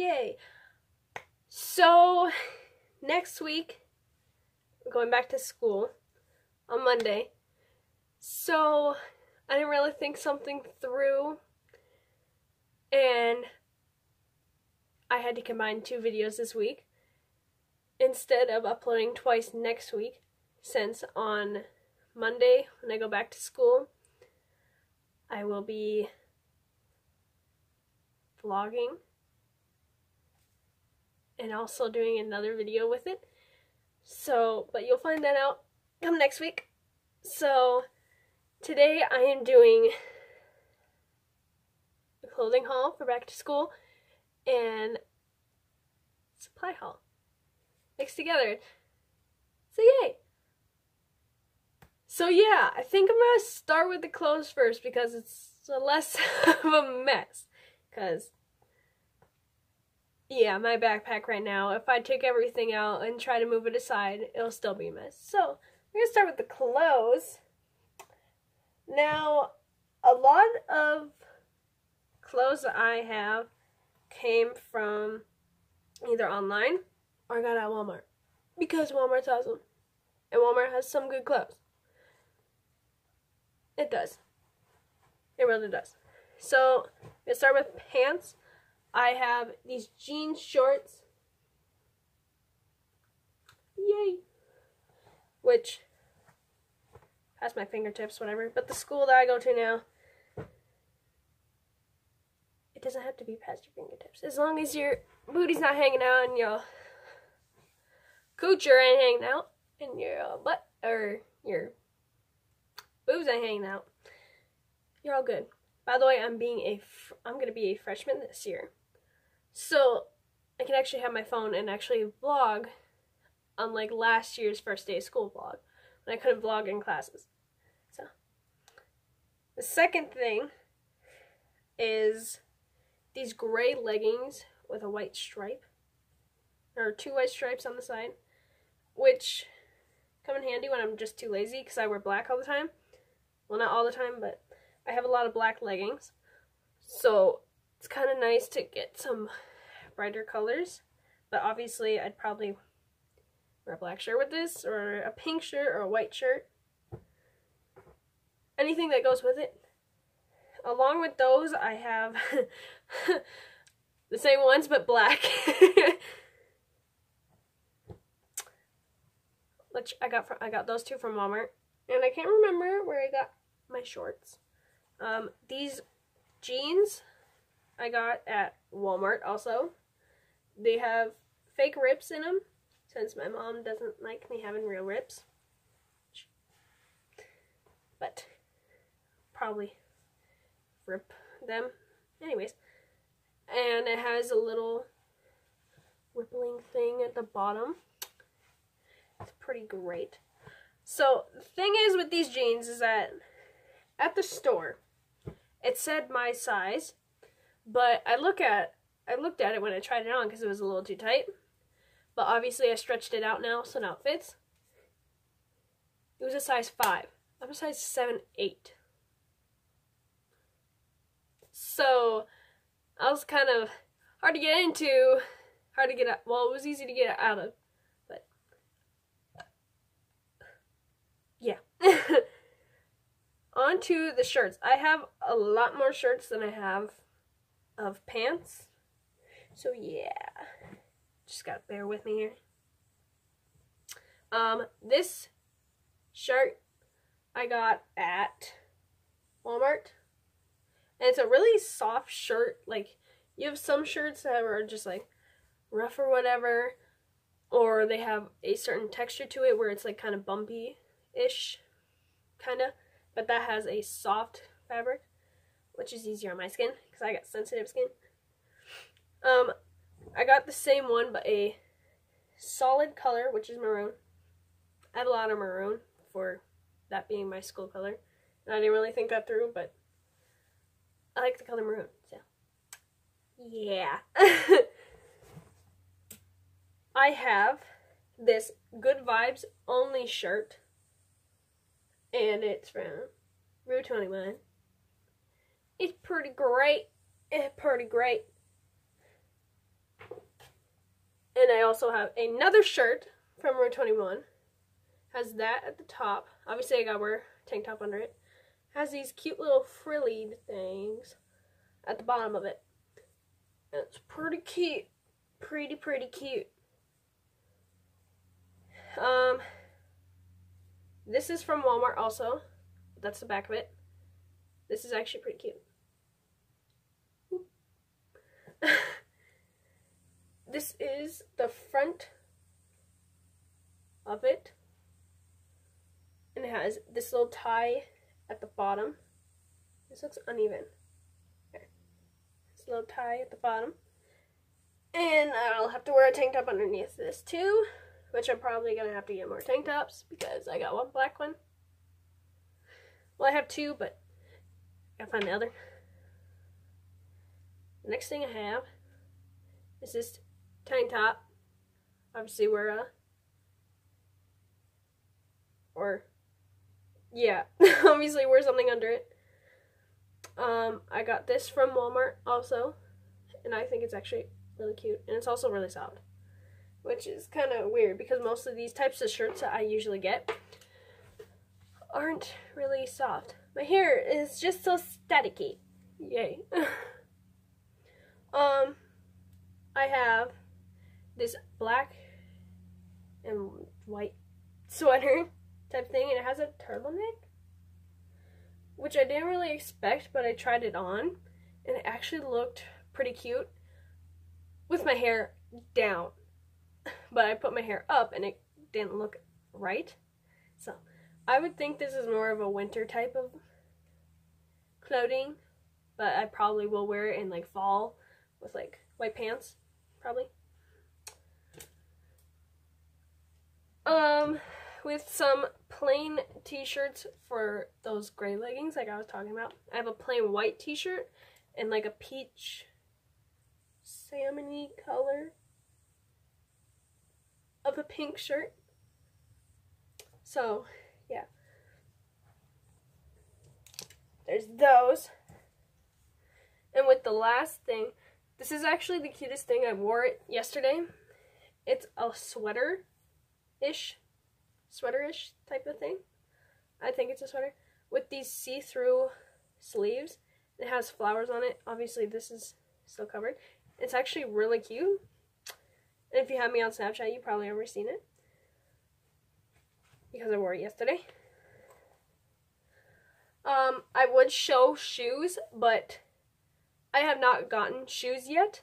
Yay! So, next week, going back to school on Monday. So, I didn't really think something through, and I had to combine two videos this week instead of uploading twice next week, since on Monday, when I go back to school, I will be vlogging and also doing another video with it. So, but you'll find that out come next week. So, today I am doing a clothing haul for back to school and supply haul mixed together. So, yay! So yeah, I think I'm gonna start with the clothes first because it's less of a mess. Cause yeah, my backpack right now, if I take everything out and try to move it aside, it'll still be a mess. So we're gonna start with the clothes. Now, a lot of clothes that I have came from either online or I got at Walmart because Walmart's awesome and Walmart has some good clothes. It does. It really does. So, let's start with pants. I have these jean shorts. Yay! Which, past my fingertips, whatever. But the school that I go to now, it doesn't have to be past your fingertips. As long as your booty's not hanging out and your coocher ain't hanging out and your butt, or your boobs ain't hanging out. You're all good. By the way, I'm being a I'm gonna be a freshman this year, so I can actually have my phone and actually vlog, on like last year's first day of school vlog, when I couldn't vlog in classes. So the second thing is these gray leggings with a white stripe, or two white stripes on the side, which come in handy when I'm just too lazy because I wear black all the time. Well, not all the time, but I have a lot of black leggings. So it's kind of nice to get some brighter colors. But obviously, I'd probably wear a black shirt with this, or a pink shirt, or a white shirt. Anything that goes with it. Along with those, I have the same ones, but black. Which I got from, I got those two from Walmart, and I can't remember where I got my shorts. Um, these jeans I got at Walmart also. They have fake rips in them since my mom doesn't like me having real rips. But probably rip them. Anyways. And it has a little rippling thing at the bottom. It's pretty great. So, the thing is with these jeans is that at the store, it said my size, but I look at I looked at it when I tried it on because it was a little too tight. But obviously I stretched it out now, so now it fits. It was a size 5. I'm a size 7, 8. So, I was kind of hard to get into, hard to get out. Well, it was easy to get out of, but yeah. On to the shirts. I have a lot more shirts than I have of pants. So yeah. Just gotta bear with me here. Um, this shirt I got at Walmart. And it's a really soft shirt. Like, you have some shirts that are just like rough or whatever. Or they have a certain texture to it where it's like kind of bumpy ish. Kind of but that has a soft fabric, which is easier on my skin because I got sensitive skin. Um, I got the same one, but a solid color, which is maroon. I have a lot of maroon for that being my school color, and I didn't really think that through, but I like the color maroon, so yeah. I have this Good Vibes Only shirt and it's from Rue 21. It's pretty great. It's pretty great. And I also have another shirt from Rue 21. Has that at the top. Obviously, I gotta wear tank top under it. Has these cute little frilly things at the bottom of it. And it's pretty cute. Pretty, pretty cute. Um, this is from Walmart also. That's the back of it. This is actually pretty cute. this is the front of it. And it has this little tie at the bottom. This looks uneven. Okay. This little tie at the bottom. And I'll have to wear a tank top underneath this too. Which I'm probably going to have to get more tank tops because I got one black one. Well, I have two, but I gotta find the other. The next thing I have is this tank top. Obviously, wear a or yeah, obviously wear something under it. Um, I got this from Walmart also, and I think it's actually really cute, and it's also really soft, which is kind of weird because most of these types of shirts that I usually get aren't really soft. My hair is just so staticky. Yay. um, I have this black and white sweater type thing, and it has a turtleneck, which I didn't really expect, but I tried it on, and it actually looked pretty cute with my hair down. But I put my hair up, and it didn't look right. So, I would think this is more of a winter type of clothing, but I probably will wear it in like fall with like white pants, probably. Um, with some plain t-shirts for those gray leggings like I was talking about. I have a plain white t-shirt and like a peach salmony color of a pink shirt. So, yeah. There's those. And with the last thing, this is actually the cutest thing. I wore it yesterday. It's a sweater-ish sweater-ish type of thing. I think it's a sweater with these see-through sleeves. It has flowers on it. Obviously, this is still covered. It's actually really cute. And if you have me on Snapchat, you probably ever seen it because I wore it yesterday. Um, I would show shoes, but I have not gotten shoes yet,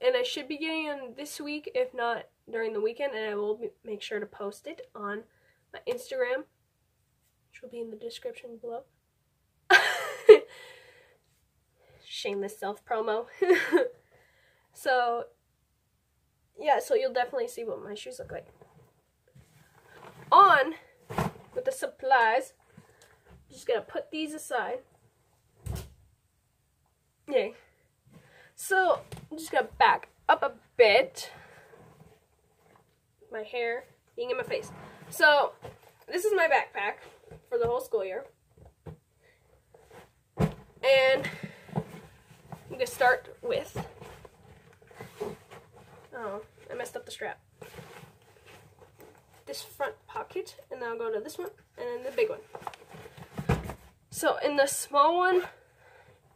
and I should be getting them this week, if not during the weekend, and I will make sure to post it on my Instagram, which will be in the description below. Shameless self promo. so, yeah, so you'll definitely see what my shoes look like. On with the supplies, I'm just gonna put these aside. Yay. So, I'm just gonna back up a bit. My hair being in my face. So, this is my backpack for the whole school year. And I'm to start with, oh, I messed up the strap. This front pocket, and then I'll go to this one, and then the big one. So in the small one,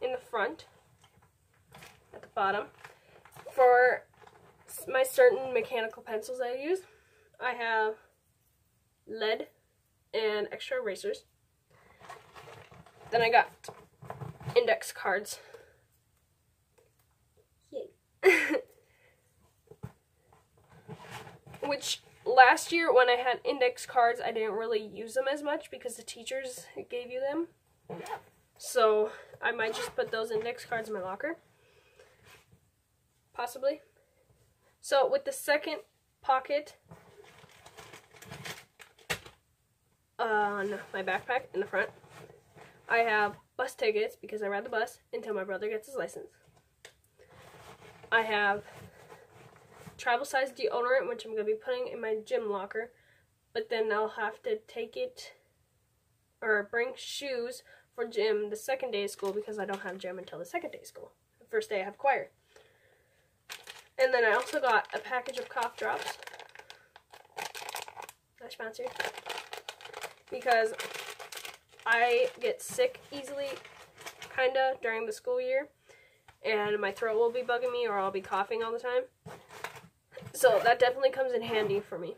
in the front, bottom, for my certain mechanical pencils I use, I have lead and extra erasers. Then I got index cards. Yay. Which last year when I had index cards, I didn't really use them as much because the teachers gave you them. So I might just put those index cards in my locker. Possibly. So with the second pocket, on my backpack in the front. I have bus tickets because I ride the bus until my brother gets his license. I have travel size deodorant, which I'm going to be putting in my gym locker, but then I'll have to take it or bring shoes for gym the second day of school because I don't have gym until the second day of school. The first day I have choir. And then I also got a package of cough drops. Not sponsored. Because I get sick easily, kinda, during the school year. And my throat will be bugging me or I'll be coughing all the time. So that definitely comes in handy for me.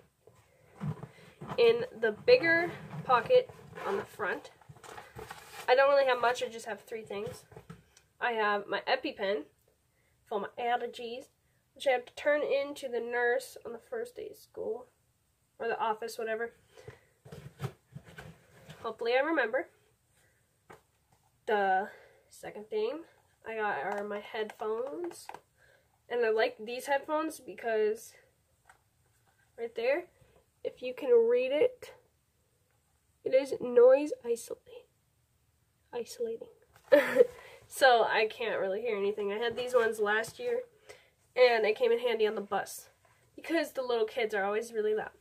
In the bigger pocket on the front, I don't really have much, I just have three things. I have my EpiPen for my allergies, which I have to turn in to the nurse on the first day of school, or the office, whatever. Hopefully I remember. The second thing I got are my headphones. And I like these headphones because right there, if you can read it, it is noise isolating. Isolating. so I can't really hear anything. I had these ones last year and they came in handy on the bus because the little kids are always really loud.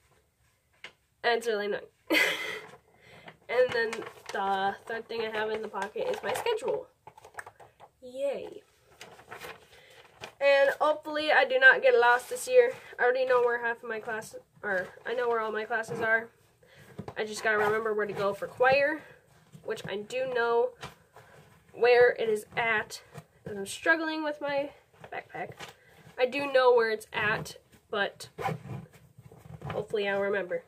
And it's really annoying. and then the third thing I have in the pocket is my schedule. Yay. And hopefully I do not get lost this year. I already know where half of my class, or I know where all my classes are. I just gotta remember where to go for choir, which I do know where it is at. And I'm struggling with my backpack. I do know where it's at, but hopefully I'll remember.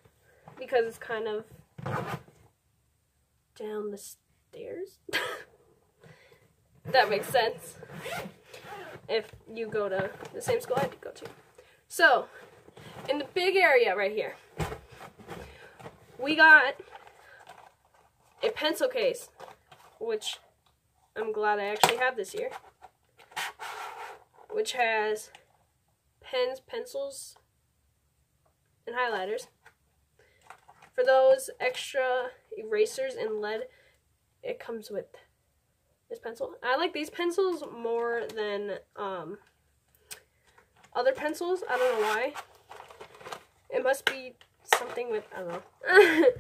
Because it's kind of down the stairs. that makes sense if you go to the same school I did go to. So, in the big area right here, we got a pencil case, which I'm glad I actually have this year, which has pens, pencils, and highlighters. For those extra erasers and lead, it comes with this pencil. I like these pencils more than um, other pencils. I don't know why. It must be something with, I don't know.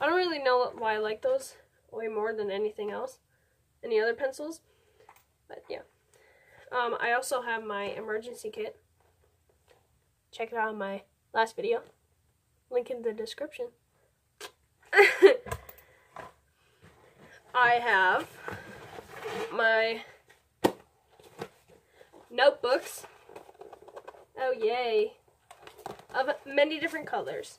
I don't really know why I like those way more than anything else. Any other pencils. But yeah. Um, I also have my emergency kit. Check it out in my last video. Link in the description. I have my notebooks. Oh, yay. Of many different colors.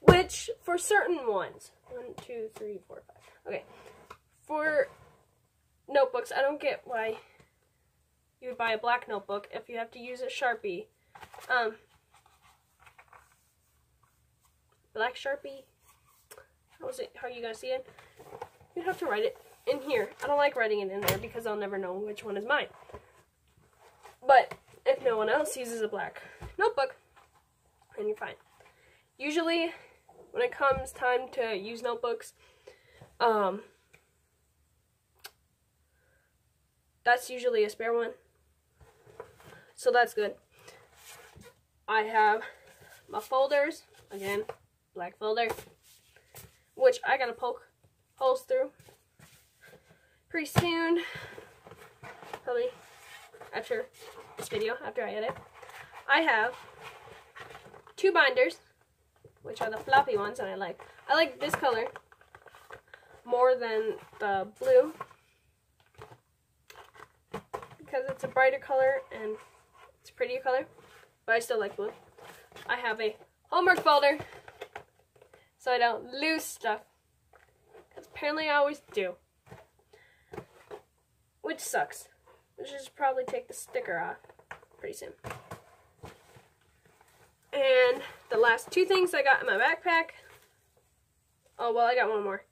Which, for certain ones, one, two, three, four, five. Okay. For notebooks, I don't get why you would buy a black notebook if you have to use a Sharpie. Um, black Sharpie. How is it? How are you guys see it? You'd have to write it in here. I don't like writing it in there because I'll never know which one is mine. But if no one else uses a black notebook, then you're fine. Usually, when it comes time to use notebooks, um, that's usually a spare one. So that's good. I have my folders, again, black folder, which I gotta poke holes through pretty soon. Probably after this video, after I edit. I have two binders, which are the floppy ones that I like. I like this color more than the blue because it's a brighter color and it's a prettier color, but I still like blue. I have a homework folder so I don't lose stuff Because apparently I always do. Which sucks. I should probably take the sticker off pretty soon. And the last two things I got in my backpack. Oh, well, I got one more.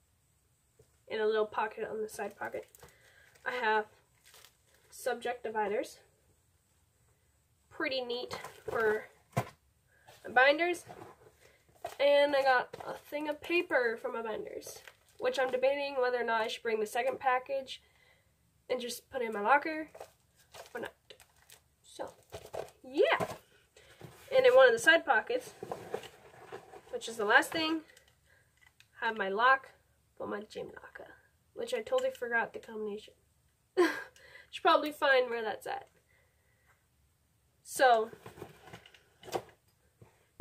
In a little pocket on the side pocket. I have subject dividers. Pretty neat for binders. And I got a thing of paper for my binders which I'm debating whether or not I should bring the second package and just put in my locker or not. So, yeah. And in one of the side pockets, which is the last thing, I have my lock put my gym locker, which I totally forgot the combination. Should probably find where that's at. So,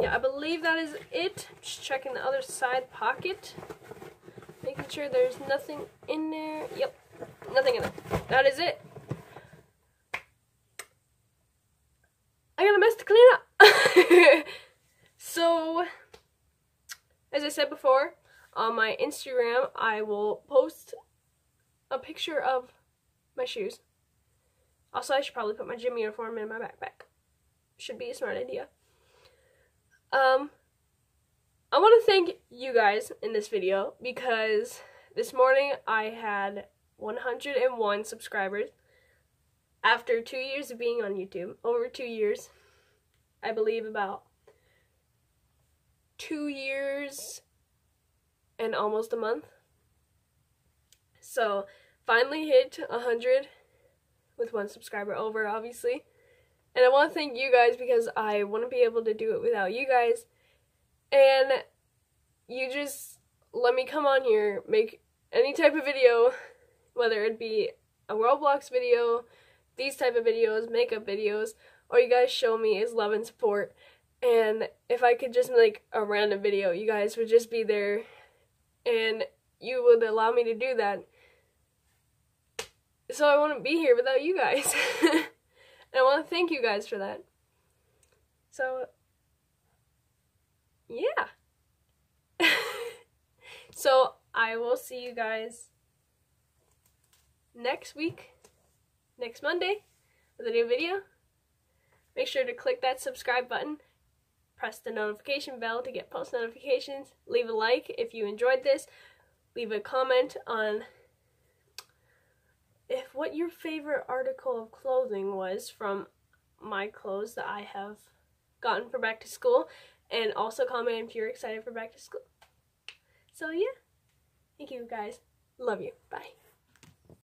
yeah, I believe that is it. Just checking the other side pocket. Making sure there's nothing in there. Yep, nothing in there. That is it. I got a mess to clean up. so, as I said before, on my Instagram, I will post a picture of my shoes. Also, I should probably put my gym uniform in my backpack. Should be a smart idea. Um, I want to thank you guys in this video because this morning I had 101 subscribers after two years of being on YouTube. Over two years. I believe about two years and almost a month. So, finally hit 100 with one subscriber over, obviously. And I want to thank you guys because I wouldn't be able to do it without you guys. And you just let me come on here, make any type of video, whether it be a Roblox video, these type of videos, makeup videos, or you guys show me is love and support. And if I could just make a random video, you guys would just be there and you would allow me to do that. So I wouldn't be here without you guys. and I want to thank you guys for that. So, yeah. so I will see you guys next week, next Monday, with a new video. Make sure to click that subscribe button press the notification bell to get post notifications. Leave a like if you enjoyed this. Leave a comment on if what your favorite article of clothing was from my clothes that I have gotten for back to school. And also comment if you're excited for back to school. So yeah, thank you guys. Love you. Bye.